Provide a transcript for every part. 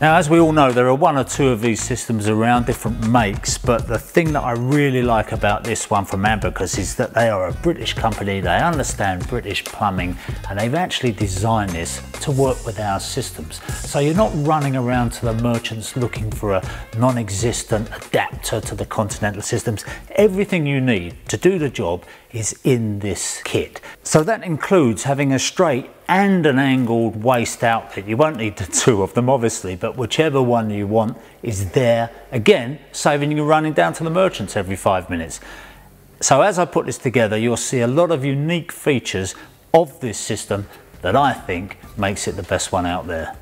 Now, as we all know, there are one or two of these systems around, different makes, but the thing that I really like about this one from Abacus is that they are a British company, they understand British plumbing, and they've actually designed this to work with our systems. So you're not running around to the merchants looking for a non-existent adapter to the Continental systems. Everything you need to do the job is in this kit. So that includes having a straight and an angled waste outlet. You won't need the two of them obviously, but whichever one you want is there. Again, saving you running down to the merchants every five minutes. So as I put this together, you'll see a lot of unique features of this system that I think makes it the best one out there.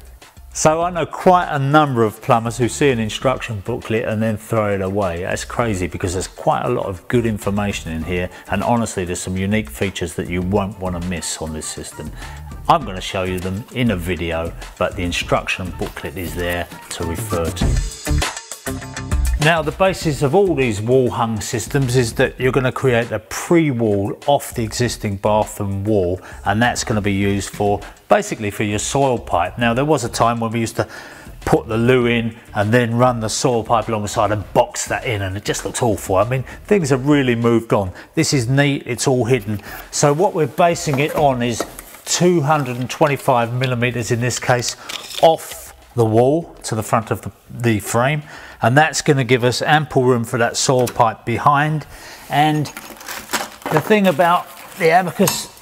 So I know quite a number of plumbers who see an instruction booklet and then throw it away. That's crazy because there's quite a lot of good information in here and honestly there's some unique features that you won't want to miss on this system. I'm going to show you them in a video but the instruction booklet is there to refer to. Now the basis of all these wall hung systems is that you're going to create a pre-wall off the existing bathroom wall and that's going to be used for basically for your soil pipe. Now there was a time when we used to put the loo in and then run the soil pipe alongside and box that in and it just looks awful. I mean things have really moved on. This is neat, it's all hidden. So what we're basing it on is 225 millimeters in this case off the wall to the front of the, the frame and that's going to give us ample room for that soil pipe behind. And the thing about the Abacus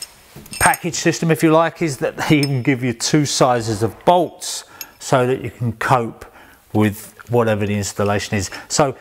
package system if you like is that they even give you two sizes of bolts so that you can cope with whatever the installation is. So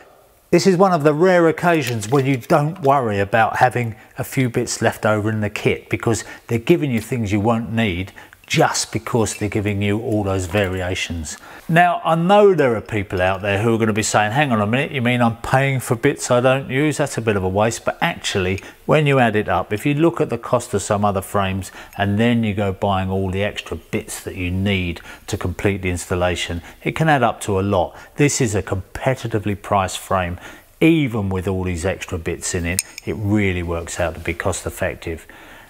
this is one of the rare occasions when you don't worry about having a few bits left over in the kit because they're giving you things you won't need just because they're giving you all those variations. Now, I know there are people out there who are going to be saying, hang on a minute, you mean I'm paying for bits I don't use? That's a bit of a waste. But actually, when you add it up, if you look at the cost of some other frames and then you go buying all the extra bits that you need to complete the installation, it can add up to a lot. This is a competitively priced frame. Even with all these extra bits in it, it really works out to be cost effective.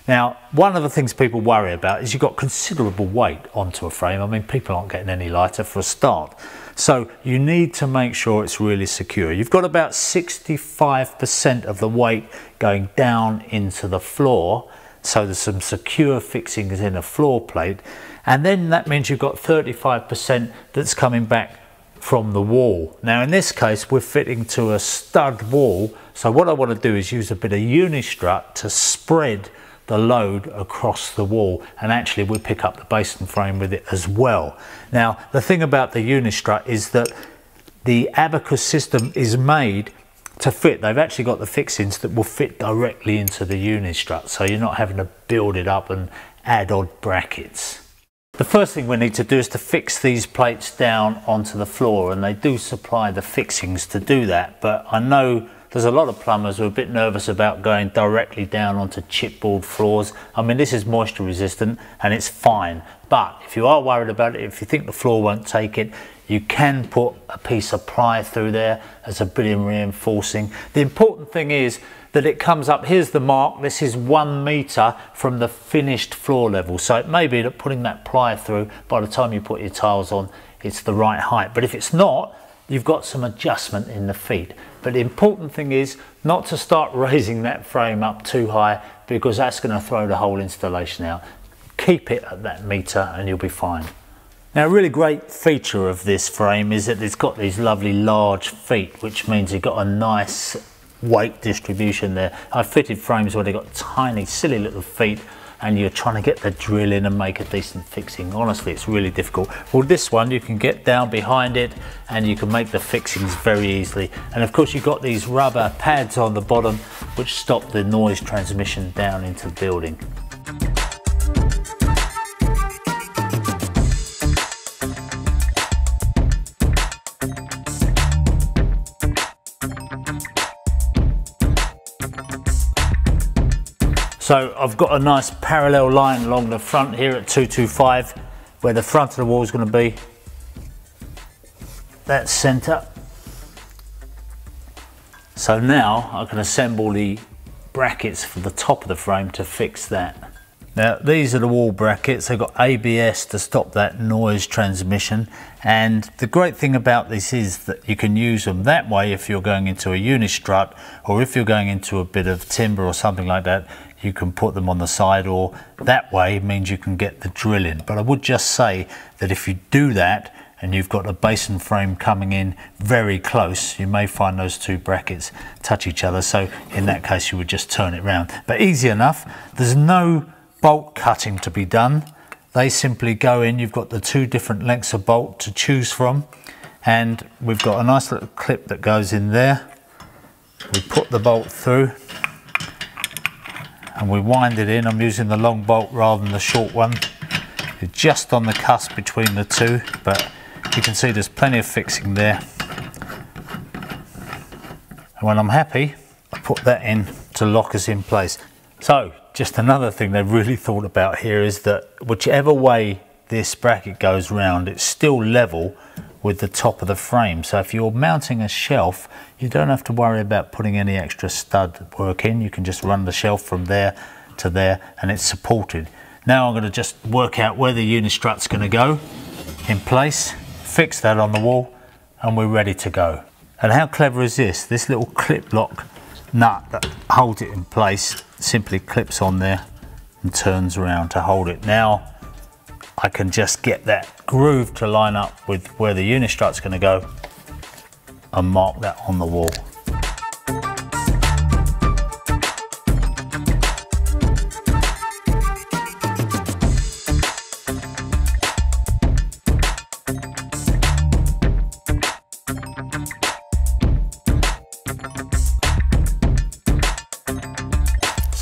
Now, one of the things people worry about is you've got considerable weight onto a frame. I mean, people aren't getting any lighter for a start. So you need to make sure it's really secure. You've got about 65% of the weight going down into the floor. So there's some secure fixings in a floor plate. And then that means you've got 35% that's coming back from the wall. Now in this case, we're fitting to a stud wall. So what I want to do is use a bit of Unistrut to spread the load across the wall and actually we pick up the basin frame with it as well. Now the thing about the Unistrut is that the Abacus system is made to fit. They've actually got the fixings that will fit directly into the Unistrut so you're not having to build it up and add odd brackets. The first thing we need to do is to fix these plates down onto the floor and they do supply the fixings to do that but I know there's a lot of plumbers who are a bit nervous about going directly down onto chipboard floors. I mean, this is moisture resistant and it's fine. But if you are worried about it, if you think the floor won't take it, you can put a piece of ply through there as a of reinforcing. The important thing is that it comes up, here's the mark, this is one meter from the finished floor level. So it may be that putting that ply through, by the time you put your tiles on, it's the right height. But if it's not, you've got some adjustment in the feet. But the important thing is not to start raising that frame up too high because that's going to throw the whole installation out. Keep it at that meter and you'll be fine. Now a really great feature of this frame is that it's got these lovely large feet which means you've got a nice weight distribution there. I've fitted frames where they've got tiny silly little feet and you're trying to get the drill in and make a decent fixing. Honestly, it's really difficult. Well, this one, you can get down behind it and you can make the fixings very easily. And of course, you've got these rubber pads on the bottom which stop the noise transmission down into the building. So I've got a nice parallel line along the front here at 225 where the front of the wall is going to be. That's centre. So now I can assemble the brackets for the top of the frame to fix that. Now these are the wall brackets, they've got ABS to stop that noise transmission and the great thing about this is that you can use them that way if you're going into a unistrut or if you're going into a bit of timber or something like that you can put them on the side or that way means you can get the drill in. But I would just say that if you do that and you've got a basin frame coming in very close, you may find those two brackets touch each other. So in that case, you would just turn it round. But easy enough. There's no bolt cutting to be done. They simply go in, you've got the two different lengths of bolt to choose from. And we've got a nice little clip that goes in there. We put the bolt through and we wind it in. I'm using the long bolt rather than the short one. It's just on the cusp between the two, but you can see there's plenty of fixing there. And when I'm happy, I put that in to lock us in place. So just another thing they've really thought about here is that whichever way this bracket goes round, it's still level with the top of the frame. So if you're mounting a shelf, you don't have to worry about putting any extra stud work in. You can just run the shelf from there to there and it's supported. Now I'm going to just work out where the unistrut's going to go in place, fix that on the wall and we're ready to go. And how clever is this? This little clip lock nut that holds it in place simply clips on there and turns around to hold it. Now I can just get that groove to line up with where the unistrut's going to go and mark that on the wall.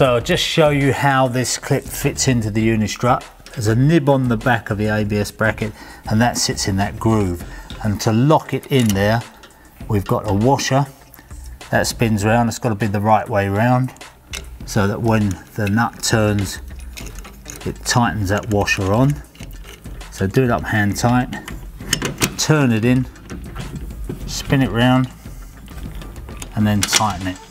So I'll just show you how this clip fits into the Unistrut. There's a nib on the back of the ABS bracket and that sits in that groove. And to lock it in there, we've got a washer that spins around. It's got to be the right way around so that when the nut turns, it tightens that washer on. So do it up hand tight, turn it in, spin it round and then tighten it.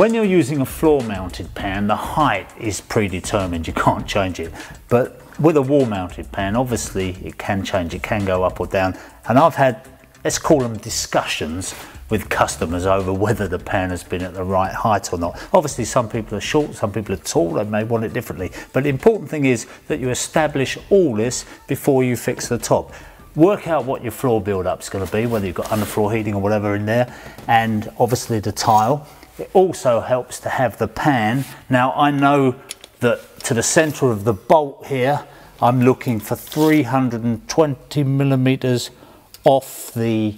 When you're using a floor mounted pan, the height is predetermined, you can't change it. But with a wall mounted pan, obviously it can change, it can go up or down. And I've had, let's call them discussions with customers over whether the pan has been at the right height or not. Obviously some people are short, some people are tall, they may want it differently. But the important thing is that you establish all this before you fix the top work out what your floor build up is going to be, whether you've got underfloor heating or whatever in there, and obviously the tile. It also helps to have the pan. Now I know that to the center of the bolt here, I'm looking for 320 millimeters off the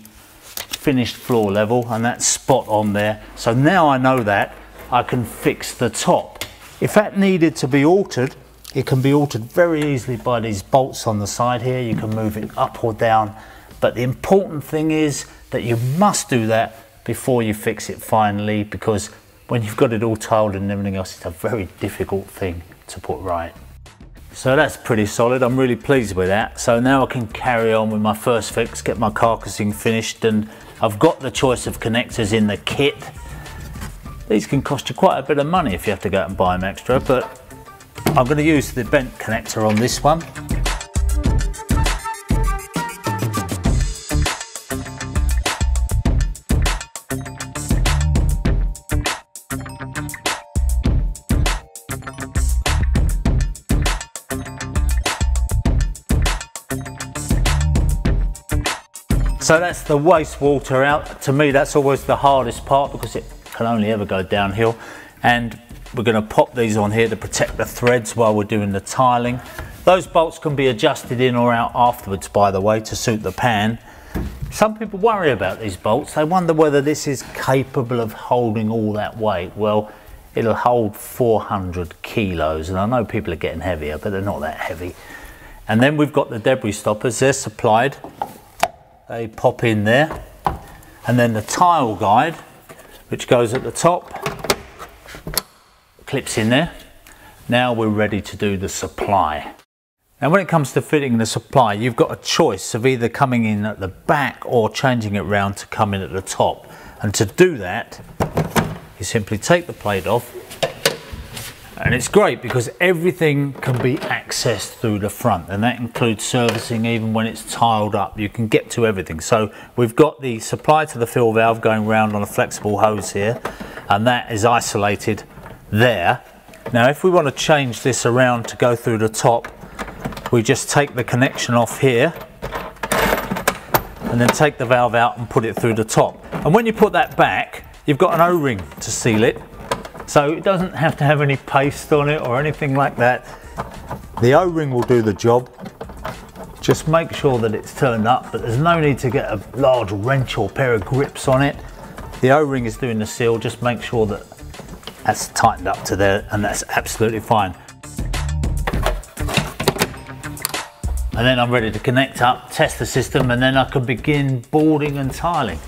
finished floor level and that's spot on there. So now I know that, I can fix the top. If that needed to be altered, it can be altered very easily by these bolts on the side here. You can move it up or down. But the important thing is that you must do that before you fix it finally because when you've got it all tiled and everything else, it's a very difficult thing to put right. So that's pretty solid, I'm really pleased with that. So now I can carry on with my first fix, get my carcassing finished and I've got the choice of connectors in the kit. These can cost you quite a bit of money if you have to go out and buy them extra, but I'm going to use the bent connector on this one. So that's the wastewater out. To me, that's always the hardest part because it can only ever go downhill. And we're going to pop these on here to protect the threads while we're doing the tiling. Those bolts can be adjusted in or out afterwards, by the way, to suit the pan. Some people worry about these bolts. They wonder whether this is capable of holding all that weight. Well, it'll hold 400 kilos and I know people are getting heavier but they're not that heavy and then we've got the debris stoppers they're supplied they pop in there. And then the tile guide which goes at the top clips in there. Now we're ready to do the supply. Now when it comes to fitting the supply you've got a choice of either coming in at the back or changing it round to come in at the top. And to do that you simply take the plate off and it's great because everything can be accessed through the front and that includes servicing even when it's tiled up. You can get to everything. So we've got the supply to the fill valve going round on a flexible hose here and that is isolated there. Now if we want to change this around to go through the top we just take the connection off here and then take the valve out and put it through the top. And when you put that back You've got an O-ring to seal it, so it doesn't have to have any paste on it or anything like that. The O-ring will do the job. Just make sure that it's turned up, but there's no need to get a large wrench or pair of grips on it. The O-ring is doing the seal, just make sure that that's tightened up to there and that's absolutely fine. And then I'm ready to connect up, test the system, and then I can begin boarding and tiling.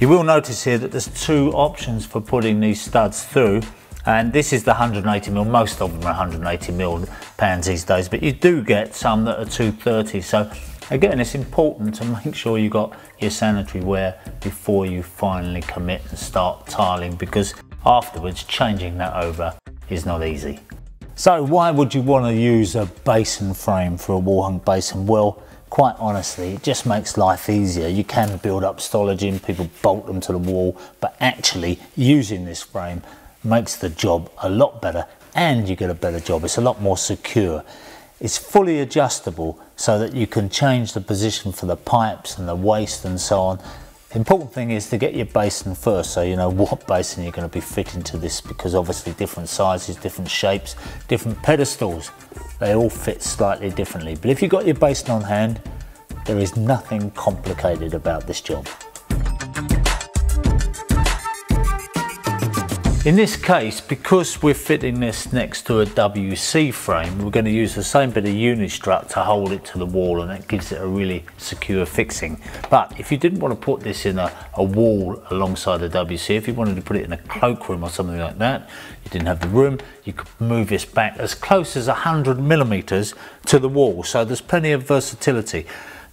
You will notice here that there's two options for putting these studs through and this is the 180 mil. Most of them are 180 mil pans these days but you do get some that are 230 so again it's important to make sure you got your sanitary ware before you finally commit and start tiling because afterwards changing that over is not easy. So why would you want to use a basin frame for a wall hung basin? Well quite honestly, it just makes life easier. You can build up stolaging, people bolt them to the wall, but actually using this frame makes the job a lot better and you get a better job. It's a lot more secure. It's fully adjustable so that you can change the position for the pipes and the waste and so on. The important thing is to get your basin first so you know what basin you're going to be fitting to this because obviously different sizes, different shapes, different pedestals they all fit slightly differently. But if you've got your basin on hand, there is nothing complicated about this job. In this case, because we're fitting this next to a WC frame, we're going to use the same bit of unistrut to hold it to the wall and that gives it a really secure fixing. But if you didn't want to put this in a, a wall alongside the WC, if you wanted to put it in a cloakroom or something like that, you didn't have the room, you could move this back as close as 100 millimeters to the wall. So there's plenty of versatility.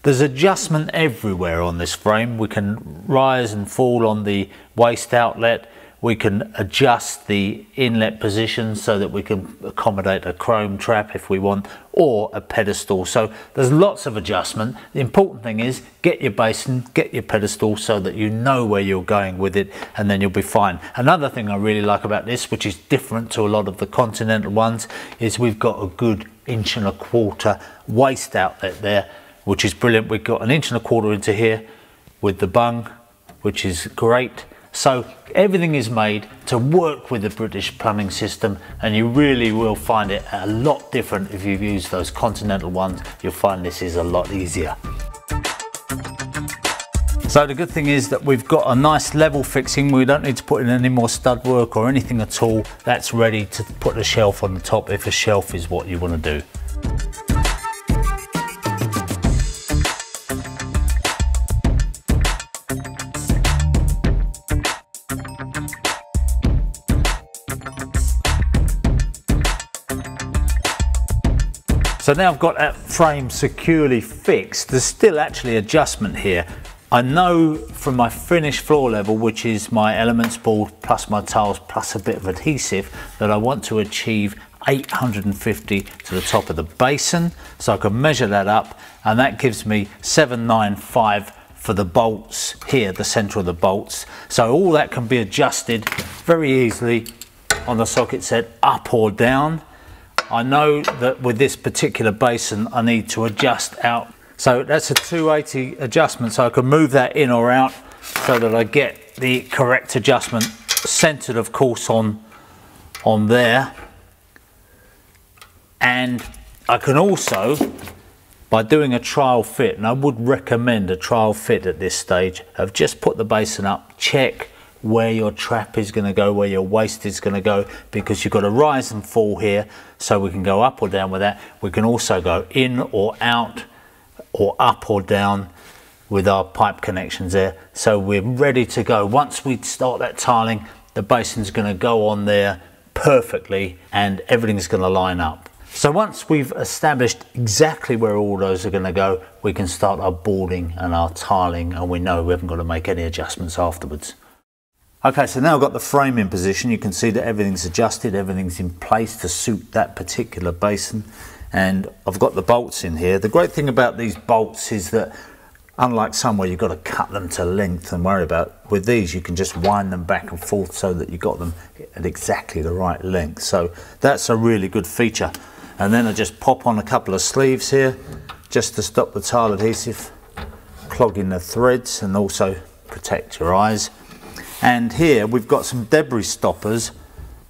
There's adjustment everywhere on this frame. We can rise and fall on the waste outlet we can adjust the inlet position so that we can accommodate a chrome trap if we want or a pedestal. So there's lots of adjustment. The important thing is get your basin get your pedestal so that you know where you're going with it and then you'll be fine. Another thing I really like about this which is different to a lot of the continental ones is we've got a good inch and a quarter waste outlet there which is brilliant. We've got an inch and a quarter into here with the bung which is great so everything is made to work with the British plumbing system and you really will find it a lot different if you've used those continental ones. You'll find this is a lot easier. So the good thing is that we've got a nice level fixing. We don't need to put in any more stud work or anything at all. That's ready to put a shelf on the top if a shelf is what you want to do. So now I've got that frame securely fixed, there's still actually adjustment here. I know from my finished floor level, which is my elements board plus my tiles plus a bit of adhesive, that I want to achieve 850 to the top of the basin. So I can measure that up and that gives me 795 for the bolts here, the center of the bolts. So all that can be adjusted very easily on the socket set up or down. I know that with this particular basin I need to adjust out. So that's a 280 adjustment so I can move that in or out so that I get the correct adjustment centered of course on, on there. And I can also by doing a trial fit, and I would recommend a trial fit at this stage of just put the basin up, check where your trap is going to go, where your waste is going to go, because you've got a rise and fall here, so we can go up or down with that. We can also go in or out, or up or down with our pipe connections there. So we're ready to go. Once we start that tiling, the basin's going to go on there perfectly and everything's going to line up. So once we've established exactly where all those are going to go, we can start our boarding and our tiling and we know we haven't got to make any adjustments afterwards. Okay, so now I've got the frame in position. You can see that everything's adjusted, everything's in place to suit that particular basin. And I've got the bolts in here. The great thing about these bolts is that unlike somewhere you've got to cut them to length and worry about, with these you can just wind them back and forth so that you've got them at exactly the right length. So that's a really good feature. And then I just pop on a couple of sleeves here just to stop the tile adhesive clogging the threads and also protect your eyes. And here we've got some debris stoppers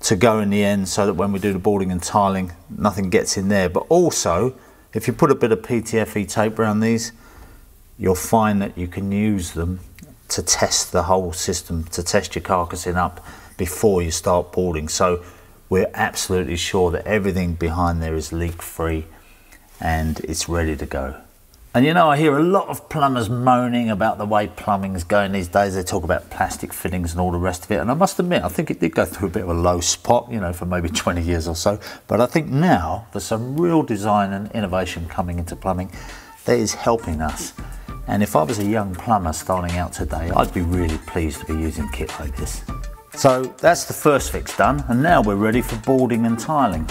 to go in the end so that when we do the boarding and tiling, nothing gets in there. But also, if you put a bit of PTFE tape around these, you'll find that you can use them to test the whole system, to test your carcassing up before you start boarding. So we're absolutely sure that everything behind there is leak free and it's ready to go. And you know, I hear a lot of plumbers moaning about the way plumbing's going these days. They talk about plastic fittings and all the rest of it. And I must admit, I think it did go through a bit of a low spot, you know, for maybe 20 years or so. But I think now there's some real design and innovation coming into plumbing that is helping us. And if I was a young plumber starting out today, I'd be really pleased to be using kit like this. So that's the first fix done, and now we're ready for boarding and tiling.